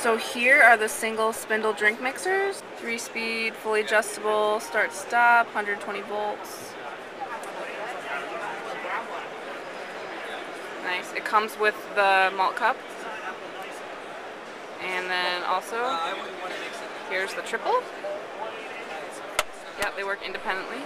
So here are the single spindle drink mixers. Three speed, fully adjustable, start stop, 120 volts. Nice. It comes with the malt cup. And then also, here's the triple. Yep, they work independently.